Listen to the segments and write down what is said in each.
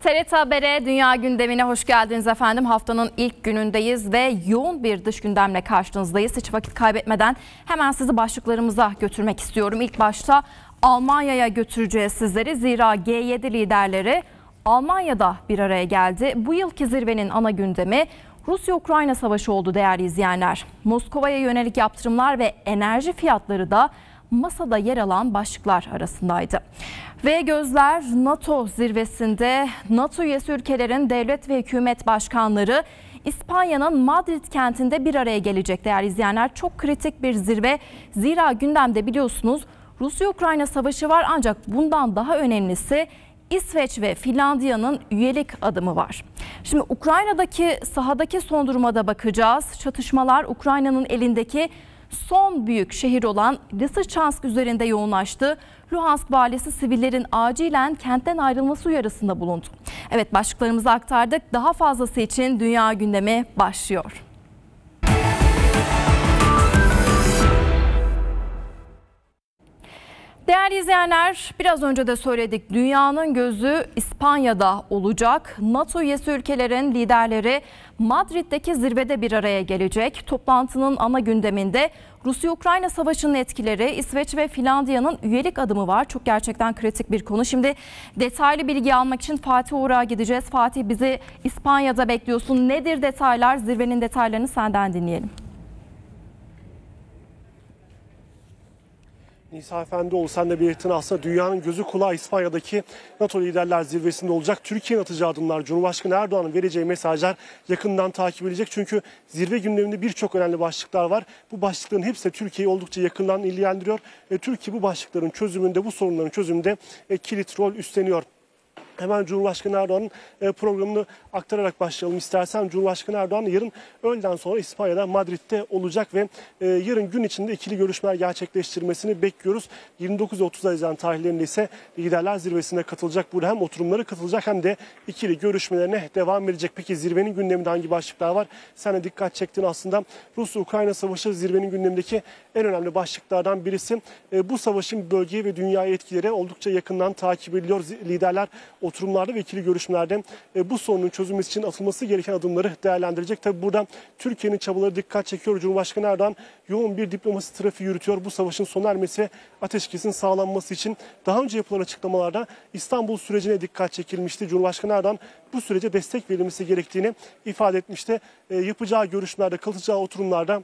TRT Haber'e Dünya gündemine hoş geldiniz efendim. Haftanın ilk günündeyiz ve yoğun bir dış gündemle karşınızdayız. Hiç vakit kaybetmeden hemen sizi başlıklarımıza götürmek istiyorum. İlk başta Almanya'ya götüreceğiz sizleri. Zira G7 liderleri Almanya'da bir araya geldi. Bu yılki zirvenin ana gündemi Rusya-Ukrayna savaşı oldu değerli izleyenler. Moskova'ya yönelik yaptırımlar ve enerji fiyatları da masada yer alan başlıklar arasındaydı. Ve gözler NATO zirvesinde NATO üyesi ülkelerin devlet ve hükümet başkanları İspanya'nın Madrid kentinde bir araya gelecek değerli izleyenler. Çok kritik bir zirve. Zira gündemde biliyorsunuz Rusya-Ukrayna savaşı var ancak bundan daha önemlisi İsveç ve Finlandiya'nın üyelik adımı var. Şimdi Ukrayna'daki sahadaki son duruma da bakacağız. Çatışmalar Ukrayna'nın elindeki son büyük şehir olan Lysychansk üzerinde yoğunlaştı. Luhansk valisi sivillerin acilen kentten ayrılması uyarısında bulundu. Evet başlıklarımızı aktardık. Daha fazlası için dünya gündemi başlıyor. Değerli izleyenler biraz önce de söyledik dünyanın gözü İspanya'da olacak. NATO üyesi ülkelerin liderleri Madrid'deki zirvede bir araya gelecek. Toplantının ana gündeminde Rusya-Ukrayna savaşının etkileri, İsveç ve Finlandiya'nın üyelik adımı var. Çok gerçekten kritik bir konu. Şimdi detaylı bilgi almak için Fatih Uğur'a gideceğiz. Fatih bizi İspanya'da bekliyorsun. Nedir detaylar? Zirvenin detaylarını senden dinleyelim. Nisa Efendioğlu sen de belirttin aslında dünyanın gözü kulağı İspanya'daki NATO liderler zirvesinde olacak. Türkiye'nin atacağı adımlar, Cumhurbaşkanı Erdoğan'ın vereceği mesajlar yakından takip edilecek. Çünkü zirve gündeminde birçok önemli başlıklar var. Bu başlıkların hepsi de Türkiye'yi oldukça yakından ilgilendiriyor. E, Türkiye bu başlıkların çözümünde, bu sorunların çözümünde e, kilit rol üstleniyor. Hemen Cumhurbaşkanı Erdoğan'ın e, programını aktararak başlayalım istersen. Cumhurbaşkanı Erdoğan yarın öğleden sonra İspanya'da Madrid'de olacak ve e, yarın gün içinde ikili görüşmeler gerçekleştirmesini bekliyoruz. 29 ve 30 Haziran tarihlerinde ise liderler zirvesine katılacak. Burada hem oturumlara katılacak hem de ikili görüşmelerine devam edecek. Peki zirvenin gündeminde hangi başlıklar var? Sen de dikkat çektin aslında. Rusya-Ukrayna savaşı zirvenin gündemindeki en önemli başlıklardan birisi. E, bu savaşın bölgeye ve dünyaya etkileri oldukça yakından takip ediliyor. Liderler oturumlarda ve ikili görüşmelerde e, bu sorunun çözülmesi için atılması gereken adımları değerlendirecek. Tabi burada Türkiye'nin çabaları dikkat çekiyor. Cumhurbaşkanı Erdoğan yoğun bir diplomasi trafiği yürütüyor. Bu savaşın sona ermesi, ateşkesin sağlanması için daha önce yapılan açıklamalarda İstanbul sürecine dikkat çekilmişti. Cumhurbaşkanı Erdoğan bu sürece destek verilmesi gerektiğini ifade etmişti. E, yapacağı görüşmelerde, katılacağı oturumlarda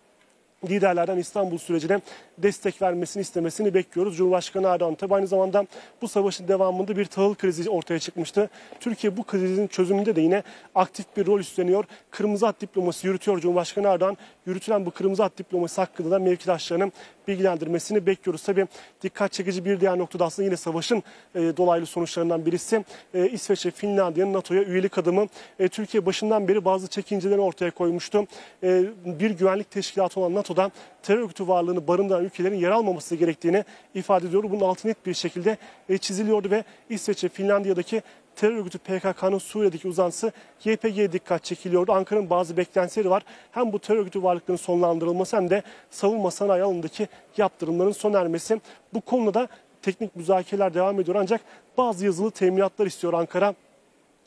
liderlerden İstanbul sürecine destek vermesini istemesini bekliyoruz. Cumhurbaşkanı Erdoğan tabi aynı zamanda bu savaşın devamında bir tahıl krizi ortaya çıkmıştı. Türkiye bu krizin çözümünde de yine aktif bir rol üstleniyor. Kırmızı hat diplomasi yürütüyor Cumhurbaşkanı Erdoğan. Yürütülen bu kırmızı hat diplomasi hakkında da mevkidaşlarının bilgilendirmesini bekliyoruz. Tabi dikkat çekici bir diğer noktada aslında yine savaşın e, dolaylı sonuçlarından birisi e, İsveç ve Finlandiya'nın NATO'ya üyelik adımı. E, Türkiye başından beri bazı çekincelerini ortaya koymuştu. E, bir güvenlik teşkilatı olan NATO'da terör örgütü varlığını barındıran ülkelerin yer almaması gerektiğini ifade ediyor. Bunun altı net bir şekilde e, çiziliyordu ve İsveç ve Finlandiya'daki terör örgütü PKK'nın Suriye'deki uzantısı YPG'ye dikkat çekiliyordu. Ankara'nın bazı beklentileri var. Hem bu terör örgütü varlıklarının sonlandırılması hem de savunma sanayi alanındaki yaptırımların sona ermesi. Bu konuda da teknik müzakereler devam ediyor ancak bazı yazılı teminatlar istiyor Ankara.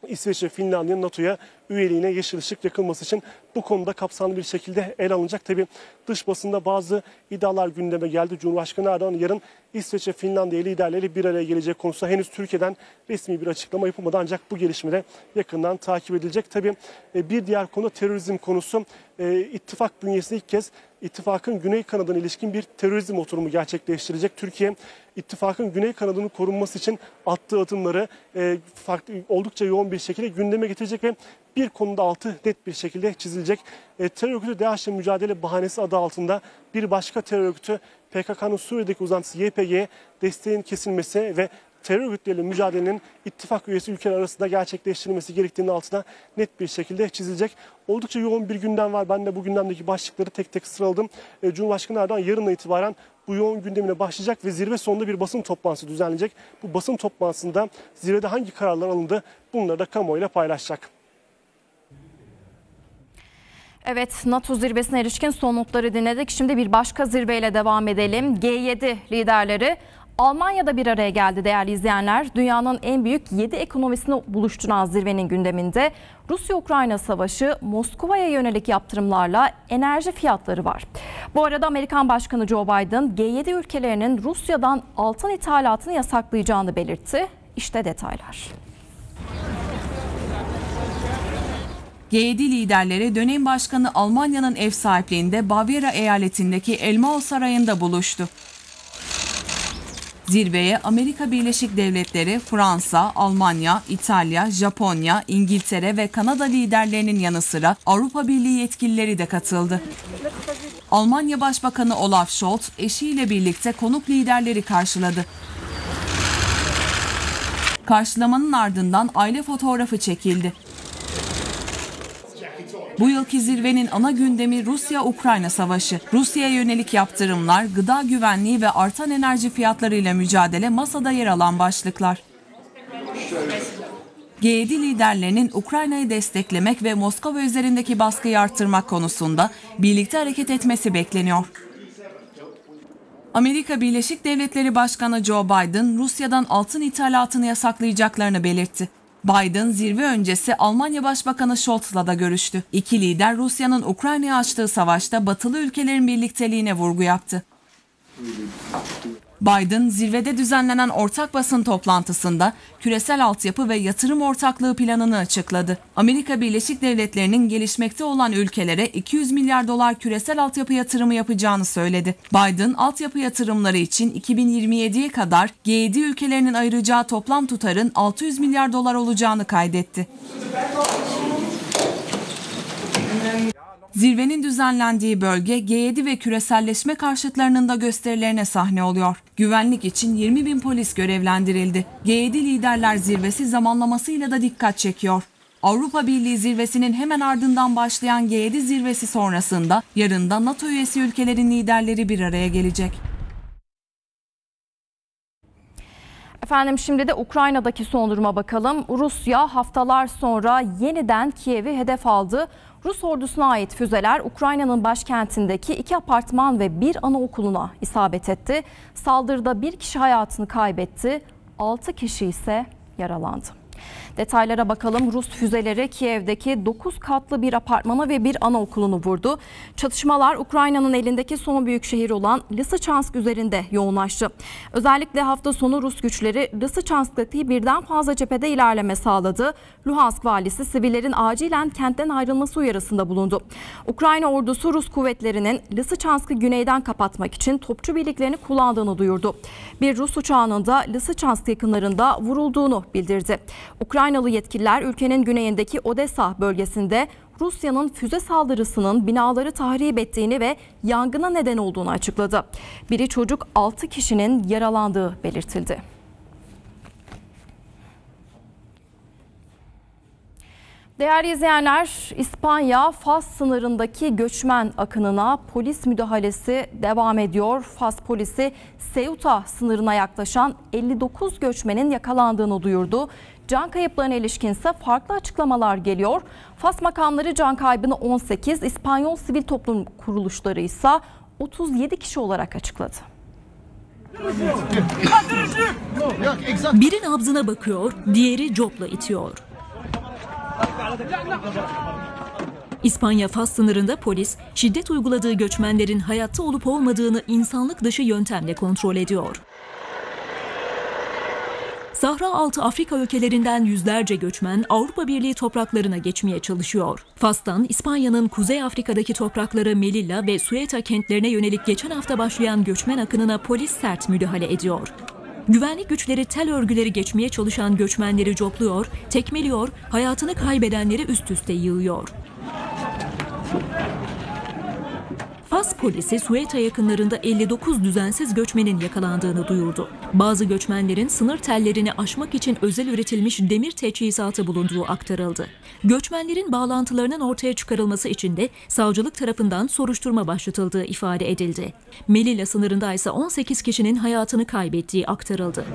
İsveç ve Finlandiya'nın NATO'ya üyeliğine yeşil ışık yakılması için bu konuda kapsamlı bir şekilde ele alınacak. Tabi dış basında bazı iddialar gündeme geldi. Cumhurbaşkanı Erdoğan yarın İsveç ve Finlandiya liderleri bir araya gelecek konusunda henüz Türkiye'den resmi bir açıklama yapılmadı ancak bu gelişmede yakından takip edilecek. Tabi e, bir diğer konu terörizm konusu. E, ittifak bünyesinde ilk kez ittifakın güney kanadına ilişkin bir terörizm oturumu gerçekleştirecek. Türkiye ittifakın güney kanadının korunması için attığı adımları e, farklı, oldukça yoğun bir şekilde gündeme getirecek ve bir konuda altı net bir şekilde çizilecek. E, terör örgütü DAEŞ'le mücadele bahanesi adı altında bir başka terör örgütü PKK'nın Suriye'deki uzantısı YPG'ye desteğin kesilmesi ve terör örgütleriyle mücadelenin ittifak üyesi ülkeler arasında gerçekleştirilmesi gerektiğinin altına net bir şekilde çizilecek. Oldukça yoğun bir gündem var. Ben de bu gündemdeki başlıkları tek tek sıraladım. E, Cumhurbaşkanı Erdoğan yarından itibaren bu yoğun gündemine başlayacak ve zirve sonunda bir basın toplantısı düzenleyecek. Bu basın toplantısında zirvede hangi kararlar alındı bunları da kamuoyuyla paylaşacak. Evet NATO zirvesine ilişkin son notları dinledik. Şimdi bir başka zirveyle devam edelim. G7 liderleri Almanya'da bir araya geldi değerli izleyenler. Dünyanın en büyük 7 ekonomisini buluşturan zirvenin gündeminde Rusya-Ukrayna savaşı, Moskova'ya yönelik yaptırımlarla enerji fiyatları var. Bu arada Amerikan Başkanı Joe Biden G7 ülkelerinin Rusya'dan altın ithalatını yasaklayacağını belirtti. İşte detaylar. G7 liderleri dönem başkanı Almanya'nın ev sahipliğinde Bavyera eyaletindeki Elmaos Sarayı'nda buluştu. Zirveye Amerika Birleşik Devletleri, Fransa, Almanya, İtalya, Japonya, İngiltere ve Kanada liderlerinin yanı sıra Avrupa Birliği yetkilileri de katıldı. Almanya Başbakanı Olaf Scholz eşiyle birlikte konuk liderleri karşıladı. Karşılamanın ardından aile fotoğrafı çekildi. Bu yılki zirvenin ana gündemi Rusya-Ukrayna savaşı. Rusya'ya yönelik yaptırımlar, gıda güvenliği ve artan enerji fiyatlarıyla mücadele masada yer alan başlıklar. G7 liderlerinin Ukrayna'yı desteklemek ve Moskova üzerindeki baskıyı arttırmak konusunda birlikte hareket etmesi bekleniyor. Amerika Birleşik Devletleri Başkanı Joe Biden, Rusya'dan altın ithalatını yasaklayacaklarını belirtti. Biden zirve öncesi Almanya Başbakanı Scholz'la da görüştü. İki lider Rusya'nın Ukrayna'ya açtığı savaşta batılı ülkelerin birlikteliğine vurgu yaptı. Biden zirvede düzenlenen ortak basın toplantısında küresel altyapı ve yatırım ortaklığı planını açıkladı. Amerika Birleşik Devletleri'nin gelişmekte olan ülkelere 200 milyar dolar küresel altyapı yatırımı yapacağını söyledi. Biden altyapı yatırımları için 2027'ye kadar G7 ülkelerinin ayıracağı toplam tutarın 600 milyar dolar olacağını kaydetti. Zirvenin düzenlendiği bölge G7 ve küreselleşme karşıtlarının da gösterilerine sahne oluyor. Güvenlik için 20 bin polis görevlendirildi. G7 liderler zirvesi zamanlamasıyla da dikkat çekiyor. Avrupa Birliği zirvesinin hemen ardından başlayan G7 zirvesi sonrasında yarın da NATO üyesi ülkelerin liderleri bir araya gelecek. Efendim şimdi de Ukrayna'daki son duruma bakalım. Rusya haftalar sonra yeniden Kiev'i hedef aldı. Rus ordusuna ait füzeler Ukrayna'nın başkentindeki iki apartman ve bir anaokuluna isabet etti. Saldırıda bir kişi hayatını kaybetti, 6 kişi ise yaralandı. Detaylara bakalım. Rus füzeleri Kiev'deki 9 katlı bir apartmana ve bir anaokulunu vurdu. Çatışmalar Ukrayna'nın elindeki son büyük şehir olan Lysychansk üzerinde yoğunlaştı. Özellikle hafta sonu Rus güçleri Lysychansk'taki birden fazla cephede ilerleme sağladı. Luhansk valisi sivillerin acilen kentten ayrılması uyarısında bulundu. Ukrayna ordusu Rus kuvvetlerinin Lysychansk'ı güneyden kapatmak için topçu birliklerini kullandığını duyurdu. Bir Rus uçağının da Lysychansk yakınlarında vurulduğunu bildirdi. Ukraynalı yetkililer ülkenin güneyindeki Odessa bölgesinde Rusya'nın füze saldırısının binaları tahrip ettiğini ve yangına neden olduğunu açıkladı. Biri çocuk 6 kişinin yaralandığı belirtildi. Değerli izleyenler, İspanya Fas sınırındaki göçmen akınına polis müdahalesi devam ediyor. Fas polisi Ceuta sınırına yaklaşan 59 göçmenin yakalandığını duyurdu. Can kayıplarına ilişkin farklı açıklamalar geliyor. Fas makamları can kaybını 18, İspanyol sivil toplum kuruluşları ise 37 kişi olarak açıkladı. Biri nabzına bakıyor, diğeri copla itiyor. İspanya Fas sınırında polis şiddet uyguladığı göçmenlerin hayatta olup olmadığını insanlık dışı yöntemle kontrol ediyor. Sahra altı Afrika ülkelerinden yüzlerce göçmen Avrupa Birliği topraklarına geçmeye çalışıyor. Fas'tan İspanya'nın Kuzey Afrika'daki toprakları Melilla ve Sueta kentlerine yönelik geçen hafta başlayan göçmen akınına polis sert müdahale ediyor. Güvenlik güçleri tel örgüleri geçmeye çalışan göçmenleri copluyor, tekmeliyor, hayatını kaybedenleri üst üste yığıyor. Fas polisi Sueta yakınlarında 59 düzensiz göçmenin yakalandığını duyurdu. Bazı göçmenlerin sınır tellerini aşmak için özel üretilmiş demir teçhizatı bulunduğu aktarıldı. Göçmenlerin bağlantılarının ortaya çıkarılması için de savcılık tarafından soruşturma başlatıldığı ifade edildi. Melilla sınırında ise 18 kişinin hayatını kaybettiği aktarıldı.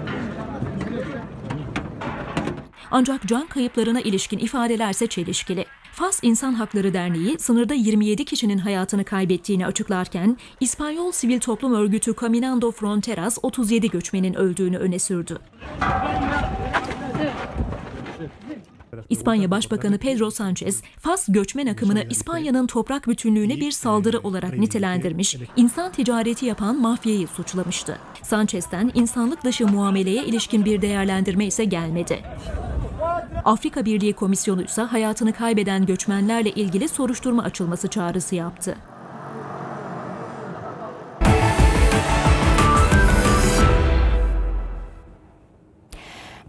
Ancak can kayıplarına ilişkin ifadelerse çelişkili. Fas İnsan Hakları Derneği sınırda 27 kişinin hayatını kaybettiğini açıklarken İspanyol sivil toplum örgütü Caminando Fronteras 37 göçmenin öldüğünü öne sürdü. İspanya Başbakanı Pedro Sanchez, Fas göçmen akımını İspanya'nın toprak bütünlüğüne bir saldırı olarak nitelendirmiş, insan ticareti yapan mafyayı suçlamıştı. Sanchez'ten insanlık dışı muameleye ilişkin bir değerlendirme ise gelmedi. Afrika Birliği Komisyonu ise hayatını kaybeden göçmenlerle ilgili soruşturma açılması çağrısı yaptı.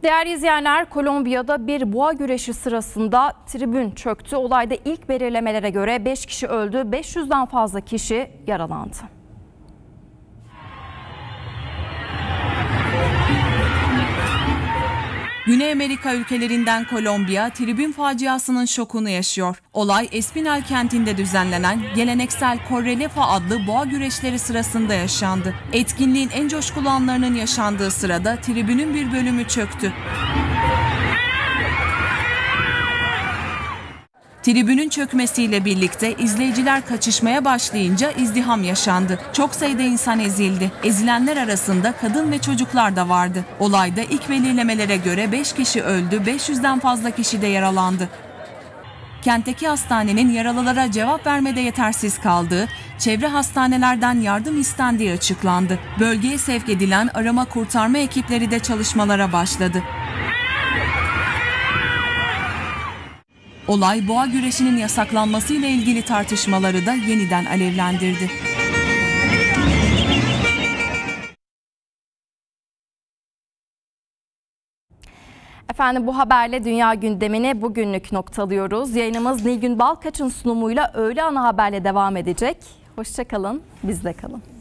Değerli izleyenler, Kolombiya'da bir boğa güreşi sırasında tribün çöktü. Olayda ilk belirlemelere göre 5 kişi öldü, 500'den fazla kişi yaralandı. Güney Amerika ülkelerinden Kolombiya tribün faciasının şokunu yaşıyor. Olay Espinal kentinde düzenlenen geleneksel Correlefa adlı boğa güreşleri sırasında yaşandı. Etkinliğin en coşkulu anlarının yaşandığı sırada tribünün bir bölümü çöktü. Tribünün çökmesiyle birlikte izleyiciler kaçışmaya başlayınca izdiham yaşandı. Çok sayıda insan ezildi. Ezilenler arasında kadın ve çocuklar da vardı. Olayda ilk belirlemelere göre 5 kişi öldü, 500'den fazla kişi de yaralandı. Kentteki hastanenin yaralılara cevap vermede yetersiz kaldığı, çevre hastanelerden yardım istendiği açıklandı. Bölgeye sevk edilen arama kurtarma ekipleri de çalışmalara başladı. Olay boğa güreşinin yasaklanması ile ilgili tartışmaları da yeniden alevlendirdi. Efendim bu haberle dünya gündemini bugünlük noktalıyoruz. Yayınımız Nilgün Balkaç'ın sunumuyla öğle ana haberle devam edecek. Hoşçakalın, bizde kalın.